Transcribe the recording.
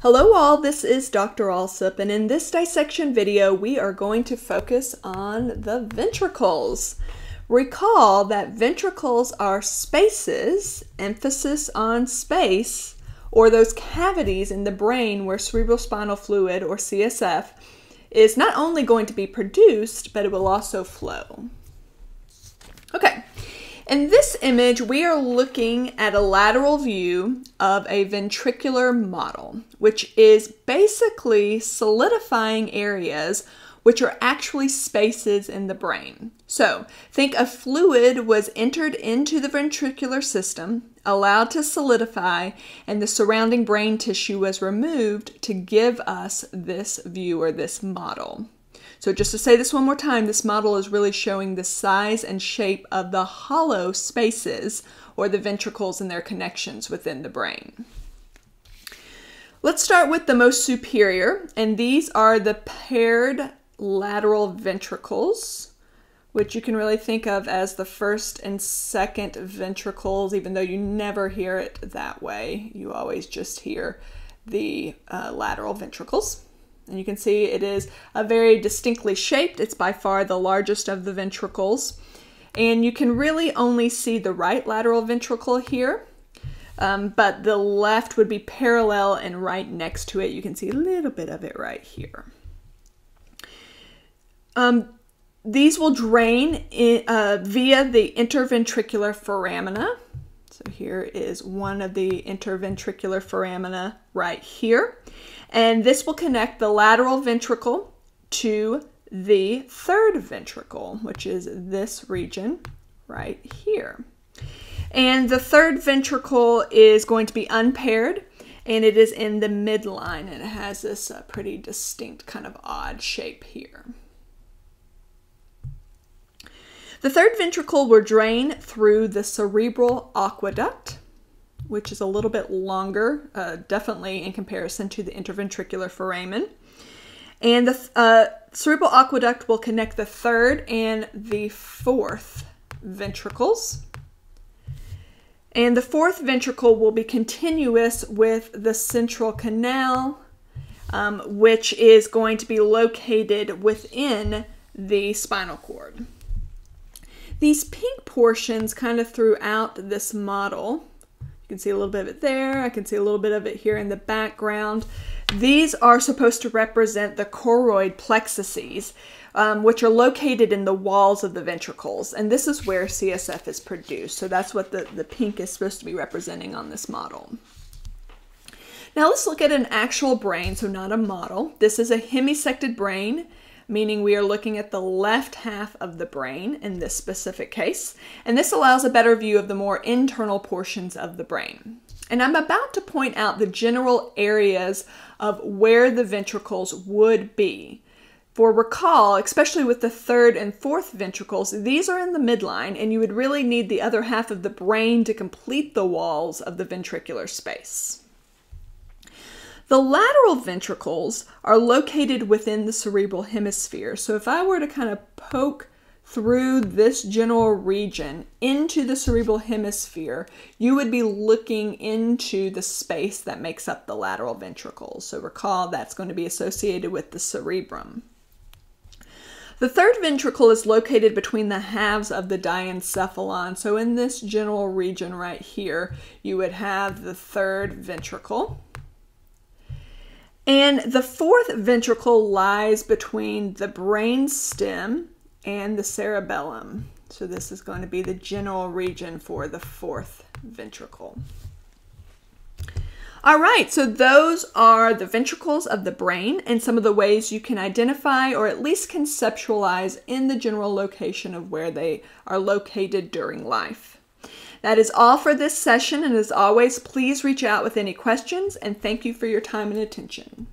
Hello all, this is Dr. Alsup and in this dissection video we are going to focus on the ventricles. Recall that ventricles are spaces, emphasis on space, or those cavities in the brain where cerebrospinal fluid or CSF is not only going to be produced but it will also flow. Okay, in this image, we are looking at a lateral view of a ventricular model, which is basically solidifying areas which are actually spaces in the brain. So think a fluid was entered into the ventricular system, allowed to solidify, and the surrounding brain tissue was removed to give us this view or this model. So just to say this one more time, this model is really showing the size and shape of the hollow spaces or the ventricles and their connections within the brain. Let's start with the most superior, and these are the paired lateral ventricles, which you can really think of as the first and second ventricles, even though you never hear it that way. You always just hear the uh, lateral ventricles. And you can see it is a very distinctly shaped. It's by far the largest of the ventricles. And you can really only see the right lateral ventricle here. Um, but the left would be parallel and right next to it. You can see a little bit of it right here. Um, these will drain in, uh, via the interventricular foramina. So here is one of the interventricular foramina right here. And this will connect the lateral ventricle to the third ventricle, which is this region right here. And the third ventricle is going to be unpaired and it is in the midline and it has this uh, pretty distinct kind of odd shape here. The third ventricle will drain through the cerebral aqueduct which is a little bit longer, uh, definitely in comparison to the interventricular foramen. And the uh, cerebral aqueduct will connect the third and the fourth ventricles. And the fourth ventricle will be continuous with the central canal, um, which is going to be located within the spinal cord. These pink portions kind of throughout this model you can see a little bit of it there. I can see a little bit of it here in the background. These are supposed to represent the choroid plexuses, um, which are located in the walls of the ventricles. And this is where CSF is produced. So that's what the, the pink is supposed to be representing on this model. Now let's look at an actual brain, so not a model. This is a hemisected brain meaning we are looking at the left half of the brain in this specific case, and this allows a better view of the more internal portions of the brain. And I'm about to point out the general areas of where the ventricles would be. For recall, especially with the third and fourth ventricles, these are in the midline, and you would really need the other half of the brain to complete the walls of the ventricular space. The lateral ventricles are located within the cerebral hemisphere. So if I were to kind of poke through this general region into the cerebral hemisphere, you would be looking into the space that makes up the lateral ventricles. So recall that's going to be associated with the cerebrum. The third ventricle is located between the halves of the diencephalon. So in this general region right here, you would have the third ventricle. And the fourth ventricle lies between the brain stem and the cerebellum. So this is going to be the general region for the fourth ventricle. All right, so those are the ventricles of the brain and some of the ways you can identify or at least conceptualize in the general location of where they are located during life. That is all for this session, and as always, please reach out with any questions, and thank you for your time and attention.